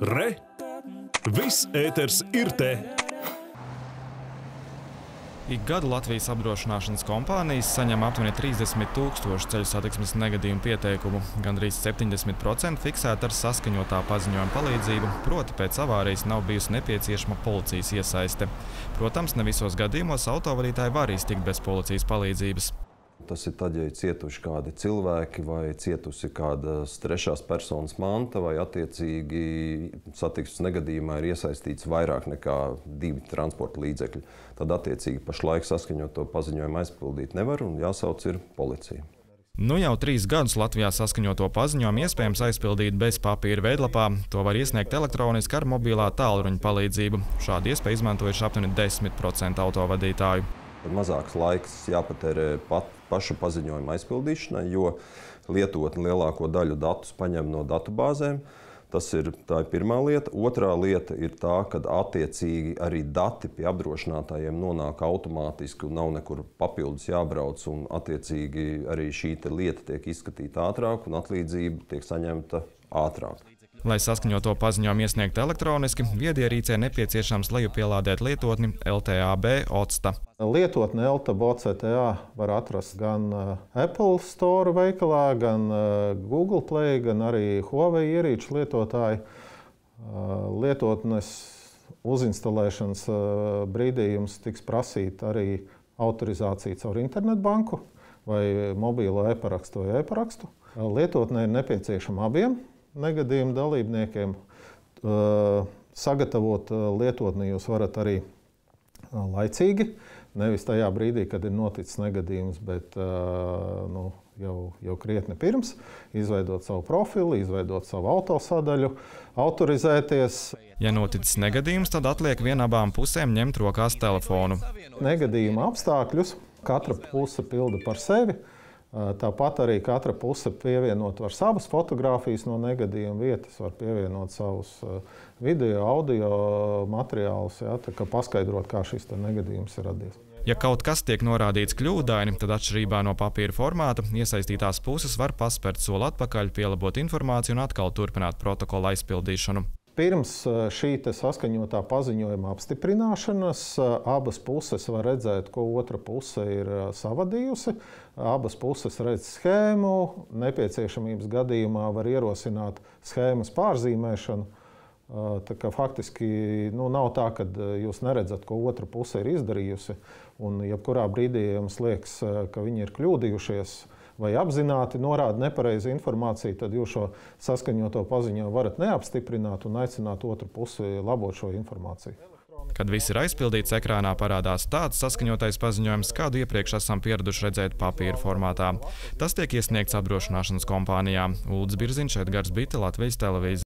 Re! Viss ēters ir te! Ik gadu Latvijas apdrošināšanas kompānijas saņem aptuveni 30 tūkstošu ceļu satiksmes negadījumu pieteikumu. Gandrīz 70% fiksēta ar saskaņotā paziņojuma palīdzību, proti pēc avārijas nav bijusi nepieciešama policijas iesaiste. Protams, ne visos gadījumos autovadītāji var iztikt bez policijas palīdzības. Tas ir tad, ja ir cietuši kādi cilvēki, vai cietusi kāda trešās personas manta, vai attiecīgi satiksmes negadījumā ir iesaistīts vairāk nekā divi transporta līdzekļi. Tad, attiecīgi, pašlaik saskaņot to paziņojumu aizpildīt nevar un jāsauc ir policija. Nu jau trīs gadus Latvijā saskaņoto paziņojumu iespējams aizpildīt bez papīra veidlapā. To var iesniegt elektroniski ar mobilā tālruņa palīdzību. Šādu iespēju izmantojuši aptuveni 10% autovadītāju. Mazāks laiks jāpatērē pat pašu paziņojumu aizpildīšanai, jo lietotne lielāko daļu datus paņem no datubāzēm. Tas ir, ir pirmā lieta. Otrā lieta ir tā, ka attiecīgi arī dati pie apdrošinātājiem nonāk automātiski un nav nekur papildus jābrauc. Attiecīgi arī šī lieta tiek izskatīta ātrāk un atlīdzība tiek saņemta ātrāk. Lai saskaņoto paziņojumu iesniegtu elektroniski, viedierīcē nepieciešams lejupielādēt lietotni LTAB OCTA. Lietotni LTAB OCTA var atrast gan uh, Apple Store veikalā, gan uh, Google Play, gan arī Huawei ierīču lietotāji. Uh, lietotnes uzinstalēšanas brīdī jums tiks prasīta arī autorizācija caur internetbanku vai mobīlo e-parakstu vai e-parakstu. Lietotnē ir nepieciešama abiem negadījuma dalībniekiem. Sagatavot lietotni jūs varat arī laicīgi, nevis tajā brīdī, kad ir noticis negadījums, bet nu, jau, jau krietni pirms, izveidot savu profilu, izveidot savu autosadaļu, autorizēties. Ja noticis negadījums, tad atliek vienām pusēm ņemt rokās telefonu. Negadījuma apstākļus katra puse pilda par sevi. Tāpat arī katra puse pievienot var savas fotogrāfijas no negadījuma vietas, var pievienot savus video, audio materiālus, ja, kā paskaidrot, kā šis negadījums ir radies. Ja kaut kas tiek norādīts kļūdaini, tad atšķirībā no papīra formāta iesaistītās puses var paspērt soli atpakaļ, pielabot informāciju un atkal turpināt protokola aizpildīšanu. Pirms šī saskaņotā paziņojuma apstiprināšanas abas puses var redzēt, ko otra puse ir savadījusi. Abas puses redz schēmu, nepieciešamības gadījumā var ierosināt schēmas pārzīmēšanu. Tā kā faktiski nu, nav tā, ka jūs neredzat, ko otra puse ir izdarījusi. Un, jebkurā brīdī jums liekas, ka viņi ir kļūdījušies, vai apzināti norāda nepareizu informāciju, tad jūs šo saskaņoto paziņojumu varat neapstiprināt un aicināt otru pusi labot šo informāciju. Kad viss ir aizpildīts, ekrānā parādās tāds saskaņotais paziņojums, kādu iepriekš esam pieraduši redzēt papīra formātā. Tas tiek iesniegts apdrošināšanas kompānijām. Ulds Birziņš, Edgars Bita, Latvijas televīzija.